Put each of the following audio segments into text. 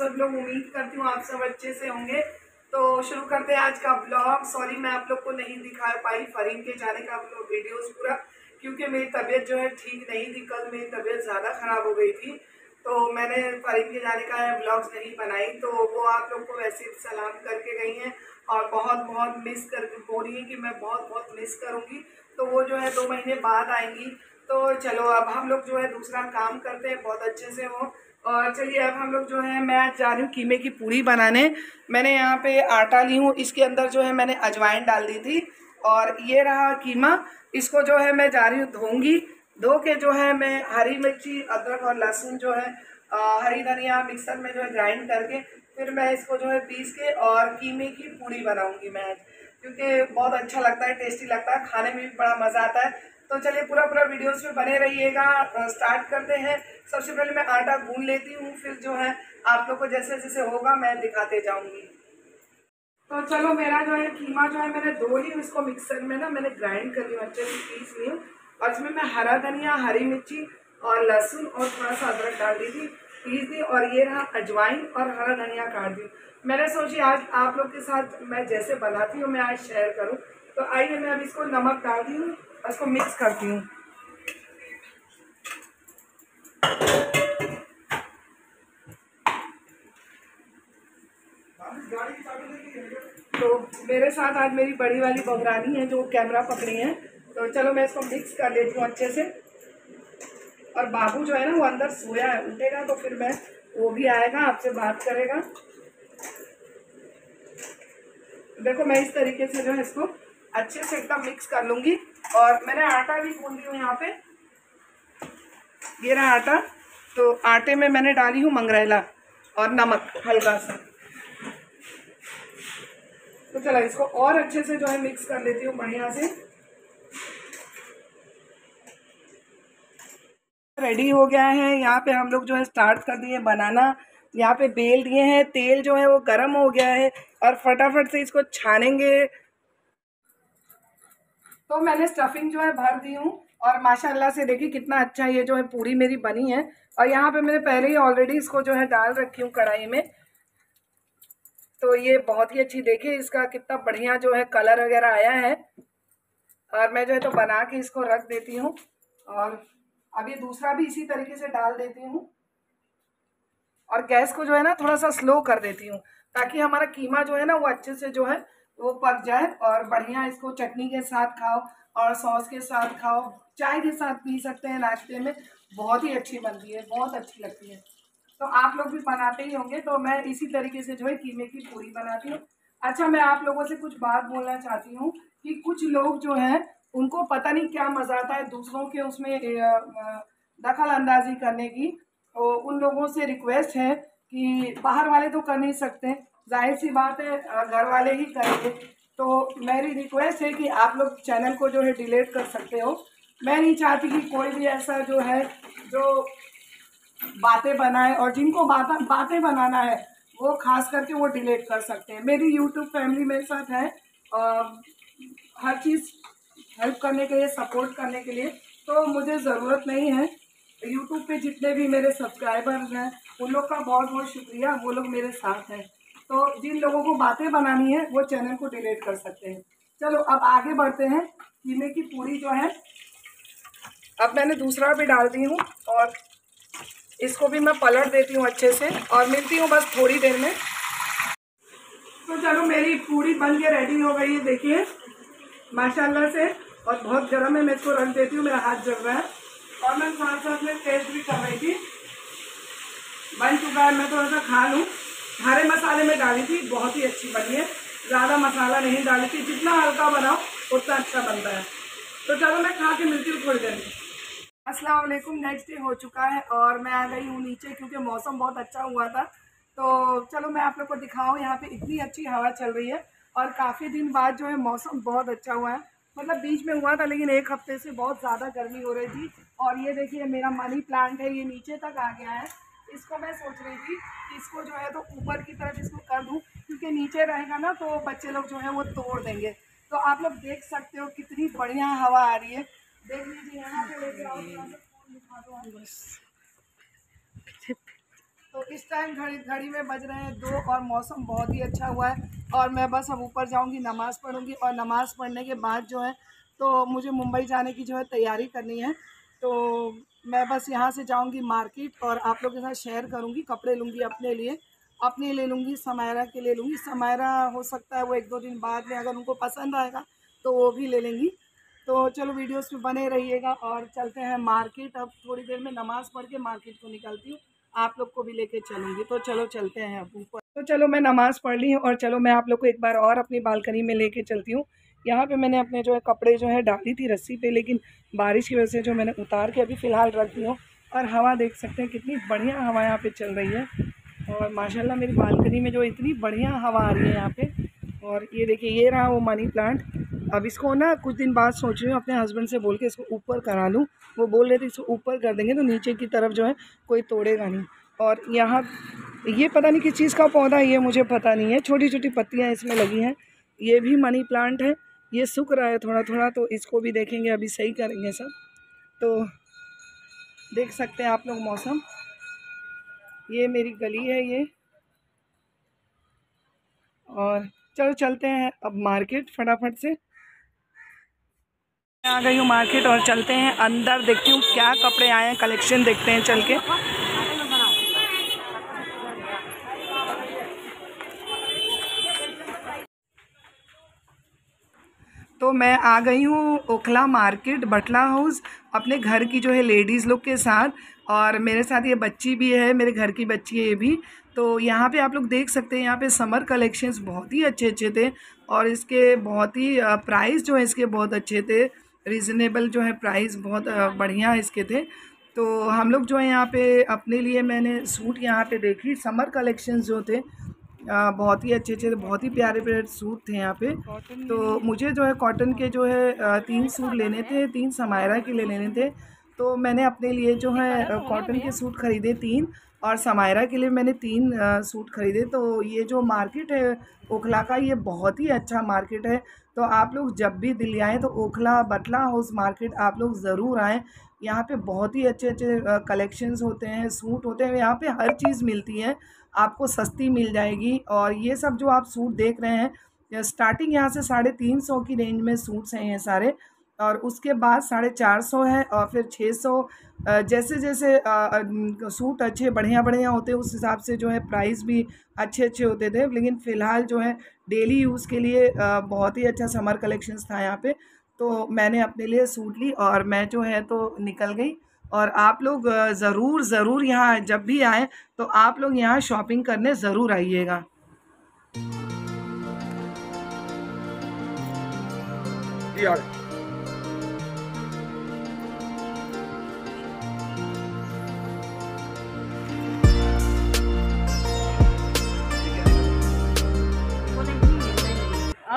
लोग उम्मीद करती हूँ आप सब अच्छे से होंगे। तो शुरू करते हैं आज का ब्लॉग सॉरी मैं आप लोग को नहीं दिखा पाई फरीन के जाने का वीडियोस पूरा, क्योंकि मेरी तबीयत जो है ठीक नहीं थी। कल मेरी तबीयत ज़्यादा ख़राब हो गई थी तो मैंने फरीन के जाने का ब्लॉग्स नहीं बनाई। तो वो आप लोग को वैसे सलाम करके गई हैं और बहुत बहुत मिस कर बोल रही है कि मैं बहुत बहुत मिस करूँगी। तो वो जो है दो महीने बाद आएँगी। तो चलो, अब हम लोग जो है दूसरा काम करते हैं। बहुत अच्छे से वो और चलिए अब हम लोग जो है मैं आज जा रही हूँ कीमे की पूरी बनाने। मैंने यहाँ पे आटा ली हूँ इसके अंदर जो है मैंने अजवाइन डाल दी थी। और ये रहा कीमा इसको जो है मैं जा रही हूँ धोऊँगी। धो के जो है मैं हरी मिर्ची अदरक और लहसुन जो है आ, हरी धनिया मिक्सर में जो है ग्राइंड करके फिर मैं इसको जो है पीस के और कीमे की पूड़ी बनाऊँगी मैं क्योंकि बहुत अच्छा लगता है टेस्टी लगता है खाने में भी बड़ा मज़ा आता है। तो चलिए पूरा पूरा वीडियोस में बने रहिएगा। स्टार्ट करते हैं। सबसे पहले मैं आटा गूंद लेती हूँ, फिर जो है आप लोग को जैसे जैसे होगा मैं दिखाते जाऊँगी। तो चलो मेरा जो है, कीमा जो है, मैंने दो ही इसको मिक्सर में ना मैंने ग्राइंड कर ली हूँ अच्छे से पीस ली हूँ और इसमें मैं हरा धनिया, हरी मिर्ची और लहसुन और थोड़ा सा अदरक डाल दी थी, पीस दी और ये रहा अजवाइन और हरा धनिया काट दी। मैंने सोची आज आप लोग के साथ मैं जैसे बनाती हूँ, मैं आज शेयर करूँ। तो आइए मैं अब इसको नमक डाल दी हूँ इसको मिक्स करती हूँ। तो मेरे साथ आज मेरी बड़ी वाली बगरानी है जो कैमरा पकड़ी है। तो चलो मैं इसको मिक्स कर लेती हूँ अच्छे से। और बाबू जो है ना, वो अंदर सोया है, उठेगा तो फिर मैं, वो भी आएगा, आपसे बात करेगा। देखो मैं इस तरीके से जो है इसको अच्छे से एकदम मिक्स कर लूँगी। और मैंने आटा भी गूंद दी हूँ यहाँ पे। ये रहा आटा तो आटे में मैंने डाली हूँ मंगरेला और नमक, हल्का सा। तो चलो इसको और अच्छे से जो है मिक्स कर लेती हूँ बढ़िया से। रेडी हो गया है, यहाँ पे हम लोग जो है स्टार्ट कर दिए बनाना। यहाँ पे बेल दिए हैं, तेल जो है वो गर्म हो गया है और फटाफट से इसको छानेंगे। तो मैंने स्टफिंग जो है भर दी हूँ और माशाल्लाह से देखिए कितना अच्छा ये जो है पूरी मेरी बनी है। और यहाँ पे मैंने पहले ही ऑलरेडी इसको जो है डाल रखी हूँ कढ़ाई में। तो ये बहुत ही अच्छी, देखिए इसका कितना बढ़िया जो है कलर वगैरह आया है। और मैं जो है तो बना के इसको रख देती हूँ। और अब ये दूसरा भी इसी तरीके से डाल देती हूँ। और गैस को जो है ना थोड़ा सा स्लो कर देती हूँ, ताकि हमारा कीमा जो है ना वो अच्छे से जो है वो पक जाए और बढ़िया इसको चटनी के साथ खाओ और सॉस के साथ खाओ। चाय के साथ पी सकते हैं नाश्ते में। बहुत ही अच्छी बनती है, बहुत अच्छी लगती है। तो आप लोग भी बनाते ही होंगे तो मैं इसी तरीके से जो है कीमे की पूरी बनाती हूँ। अच्छा मैं आप लोगों से कुछ बात बोलना चाहती हूँ कि कुछ लोग जो हैं, उनको पता नहीं क्या मज़ा आता है दूसरों के उसमें दखल अंदाजी करने की। तो उन लोगों से रिक्वेस्ट है कि बाहर वाले तो कर नहीं सकते। ज़ाहिर सी बात है घर वाले ही करेंगे। तो मेरी रिक्वेस्ट है कि आप लोग चैनल को जो है डिलीट कर सकते हो। मैं नहीं चाहती कि कोई भी ऐसा जो है, जो बातें बनाए और जिनको बातें बातें बनाना है, वो खास करके वो डिलीट कर सकते हैं। मेरी यूट्यूब फैमिली मेरे साथ है और हर चीज़ हेल्प करने के लिए सपोर्ट करने के लिए। तो मुझे ज़रूरत नहीं है। यूट्यूब पे जितने भी मेरे सब्सक्राइबर्स हैं, उन लोग का बहुत बहुत शुक्रिया, वो लोग मेरे साथ हैं। तो जिन लोगों को बातें बनानी है, वो चैनल को डिलीट कर सकते हैं। चलो, अब आगे बढ़ते हैं। कीमे की पूरी जो है, अब मैंने दूसरा भी डाल दी हूँ और इसको भी मैं पलट देती हूँ अच्छे से और मिलती हूँ बस थोड़ी देर में। तो चलो, मेरी पूरी बन के रेडी हो गई है, देखिए। माशाल्लाह से, और बहुत गर्म है, मैं इसको रख देती हूँ, मेरा हाथ जल रहा है। और मैं साथ साथ में टेस्ट भी कर रही थी। बन चुका है, मैं थोड़ा सा खा लूँ। हरे मसाले में डाली थी, बहुत ही अच्छी बनी है। ज़्यादा मसाला नहीं डाली थी, जितना हल्का बनाओ, उतना अच्छा बनता है। तो चलो मैं खा के मिलती हूँ थोड़ी देर में। अस्सलाम नेक्स्ट डे हो चुका है और मैं आ गई हूँ नीचे क्योंकि मौसम बहुत अच्छा हुआ था। तो चलो मैं आप लोग को दिखाऊँ, यहाँ पे इतनी अच्छी हवा चल रही है और काफ़ी दिन बाद जो है मौसम बहुत अच्छा हुआ है। मतलब बीच में हुआ था, लेकिन एक हफ़्ते से बहुत ज़्यादा गर्मी हो रही थी। और ये देखिए, मेरा मनी प्लांट है, ये नीचे तक आ गया है। इसको मैं सोच रही थी कि इसको जो है तो ऊपर की तरफ़ इसको कर दूँ क्योंकि नीचे रहेगा ना तो बच्चे लोग जो है वो तोड़ देंगे। तो आप लोग देख सकते हो कितनी बढ़िया हवा आ रही है। देख लीजिए यहाँ पे लेके आओ तो इस टाइम घड़ी घड़ी में बज रहे हैं दो और मौसम बहुत ही अच्छा हुआ है। और मैं बस अब ऊपर जाऊँगी नमाज़ पढ़ूँगी और नमाज़ पढ़ने के बाद जो है तो मुझे मुंबई जाने की जो है तैयारी करनी है। तो मैं बस यहाँ से जाऊँगी मार्केट और आप लोग के साथ शेयर करूँगी कपड़े लूँगी अपने लिए। अपने ले लूँगी, समायरा के ले लूँगी। समायरा हो सकता है वो एक दो दिन बाद में अगर उनको पसंद आएगा तो वो भी ले लेंगी। तो चलो वीडियोस में बने रहिएगा और चलते हैं मार्केट अब थोड़ी देर में नमाज़ पढ़ के मार्केट को निकलती हूँ। आप लोग को भी लेके चलूँगी। तो चलो चलते हैं अब ऊपर। तो चलो मैं नमाज़ पढ़ ली हूँ और चलो मैं आप लोग को एक बार और अपनी बालकनी में लेके चलती हूँ। यहाँ पे मैंने अपने जो है कपड़े जो है डाली थी रस्सी पे, लेकिन बारिश की वजह से जो मैंने उतार के अभी फ़िलहाल रख दी हूँ। और हवा देख सकते हैं कितनी बढ़िया हवा यहाँ पे चल रही है। और माशाल्लाह मेरी बालकनी में जो इतनी बढ़िया हवा आ रही है यहाँ पे। और ये देखिए, ये रहा वो मनी प्लांट अब इसको ना कुछ दिन बाद सोच रही हूँ, अपने हस्बैंड से बोल के इसको ऊपर करा लूँ। वो बोल रहे थे इसको ऊपर कर देंगे तो नीचे की तरफ़ जो है कोई तोड़ेगा नहीं। और यहाँ, ये पता नहीं किस चीज़ का पौधा ये मुझे पता नहीं है। छोटी छोटी पत्तियाँ इसमें लगी हैं। ये भी मनी प्लांट है। ये सूख रहा है थोड़ा थोड़ा तो इसको भी देखेंगे, अभी सही करेंगे सब। तो देख सकते हैं आप लोग मौसम। ये मेरी गली है ये। और चलो, चलते हैं अब मार्केट फटाफट से। मैं आ गई हूँ मार्केट और चलते हैं अंदर, देखती हूँ क्या कपड़े आए हैं, कलेक्शन देखते हैं चल के। तो मैं आ गई हूँ ओखला मार्केट, बटला हाउस, अपने घर की जो है लेडीज़ लोग के साथ और मेरे साथ ये बच्ची भी है, मेरे घर की बच्ची है ये भी। तो यहाँ पे आप लोग देख सकते हैं, यहाँ पे समर कलेक्शंस बहुत ही अच्छे अच्छे थे और इसके बहुत ही प्राइस जो है इसके बहुत अच्छे थे। रिजनेबल जो है प्राइस बहुत बढ़िया इसके थे। तो हम लोग जो है यहाँ पे अपने लिए मैंने सूट यहाँ पे देखी, समर कलेक्शंस जो थे। बहुत ही अच्छे अच्छे, बहुत ही प्यारे प्यारे सूट थे यहाँ पे। तो मुझे जो है कॉटन के जो है तीन सूट लेने थे, तीन समायरा के लिए लेने थे। तो मैंने अपने लिए जो है कॉटन के सूट ख़रीदे तीन और समायरा के लिए मैंने तीन सूट ख़रीदे। तो ये जो मार्केट है, ओखला का, ये बहुत ही अच्छा मार्केट है। तो आप लोग जब भी दिल्ली आएँ तो ओखला बटला हाउस मार्केट आप लोग ज़रूर आएँ। यहाँ पे बहुत ही अच्छे अच्छे कलेक्शंस होते हैं, सूट होते हैं, यहाँ पे हर चीज़ मिलती है। आपको सस्ती मिल जाएगी और ये सब जो आप सूट देख रहे हैं स्टार्टिंग यहाँ से साढ़े तीन सौ की रेंज में सूट्स हैं ये सारे। और उसके बाद साढ़े चार सौ है और फिर छः सौ जैसे जैसे सूट अच्छे बढ़िया बढ़िया होते उस हिसाब से जो है प्राइस भी अच्छे अच्छे होते थे। लेकिन फ़िलहाल जो है डेली यूज़ के लिए बहुत ही अच्छा समर कलेक्शंस था यहाँ पे। तो मैंने अपने लिए सूट ली और मैं जो है तो निकल गई। और आप लोग ज़रूर ज़रूर यहाँ जब भी आएँ तो आप लोग यहाँ शॉपिंग करने ज़रूर आइएगा।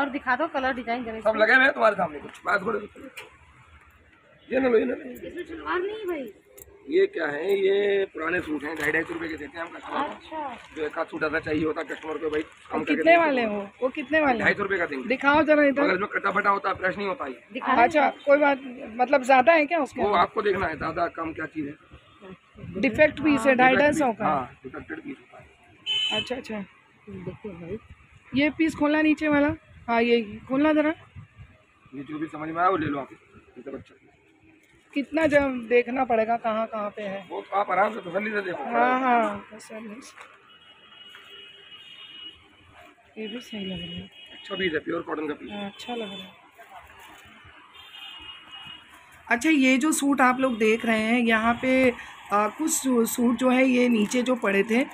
और दिखा दो कलर डिज़ाइन सब लगे हुए तुम्हारे सामने कुछ। बात थोड़े ये ना लो ये ना लो। इसमें सलवार नहीं भाई? ये क्या है? ये पुराने सूट हैं ढाई ढाई सौ रुपए के देते हैं हम कस्टमर अच्छा। जो एक आध सूट ऐसा चाहिए होता है कस्टमर को भाई करके कितने वाले हो वो? कितने वाले ढाई सौ रुपए का देंगे। दिखाओ जरा अगर इधर इसमें कटा फटा होता है फ्रेश नहीं होता ये। अच्छा कोई बात मतलब ज़्यादा है क्या उसके वो आपको देखना है ज़्यादा कम क्या चीज़ है। डिफेक्ट पीस है ढाई ढाई सौ का। हाँ डिफेक्टेड पीस होता है। अच्छा अच्छा। देखो भाई। ये पीस खोलना नीचे वाला? हाँ ये खोलना जरा। ये जो भी समझ में आया वो ले लो आप। अच्छा। कितना जब देखना पड़ेगा कहाँ कहाँ पे है। वो तो आप आराम से तसल्ली से देखो। हाँ हाँ तसल्ली से। ये भी सही लग रहा है। अच्छा पीस है प्योर कॉटन का पीस हाँ, अच्छा लग रहा है। अच्छा ये जो सूट आप लोग देख रहे हैं यहाँ पे आ, कुछ सूट जो है ये नीचे जो पड़े थे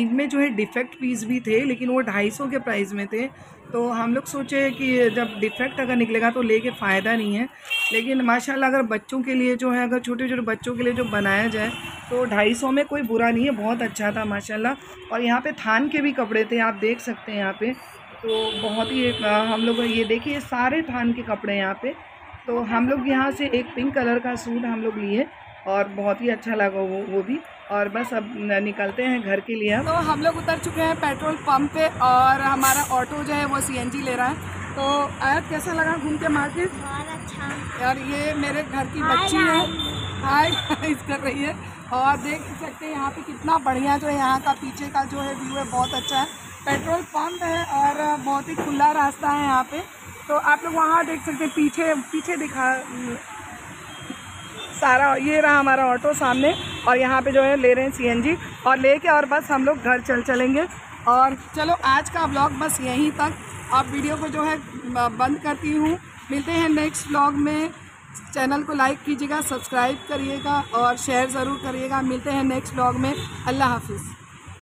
इनमें जो है डिफेक्ट पीस भी थे लेकिन वो ढाई सौ के प्राइस में थे। तो हम लोग सोचे कि जब डिफेक्ट अगर निकलेगा तो लेके फ़ायदा नहीं है। लेकिन माशाल्लाह अगर बच्चों के लिए जो है, अगर छोटे छोटे बच्चों के लिए जो बनाया जाए तो ढाई सौ में कोई बुरा नहीं है, बहुत अच्छा था माशाल्लाह। और यहाँ पे थान के भी कपड़े थे, आप देख सकते हैं यहाँ पे। तो बहुत ही हम लोग ये देखिए सारे थान के कपड़े हैं यहाँ पे। तो हम लोग यहाँ से एक पिंक कलर का सूट हम लोग लिए, और बहुत ही अच्छा लगा वो वो भी। और बस अब निकलते हैं घर के लिए तो हम लोग उतर चुके हैं पेट्रोल पंप पे और हमारा ऑटो जो है वो सीएनजी ले रहा है। तो आयत कैसा लगा घूम के मार्केट? बहुत अच्छा। और ये मेरे घर की बच्ची है। हाय गाइस कर रही है। और देख सकते हैं यहाँ पे कितना बढ़िया जो है यहाँ का पीछे का जो है व्यू है बहुत अच्छा है। पेट्रोल पंप है और बहुत ही खुला रास्ता है यहाँ पे। तो आप लोग वहाँ देख सकते हैं पीछे पीछे दिखा सारा ये रहा हमारा ऑटो सामने और यहाँ पे जो है ले रहे हैं सीएनजी और लेके और बस हम लोग घर चल चलेंगे। और चलो, आज का ब्लॉग बस यहीं तक। आप वीडियो को जो है बंद करती हूँ। मिलते हैं नेक्स्ट ब्लॉग में। चैनल को लाइक कीजिएगा सब्सक्राइब करिएगा और शेयर ज़रूर करिएगा। मिलते हैं नेक्स्ट ब्लॉग में। अल्लाह हाफिज़।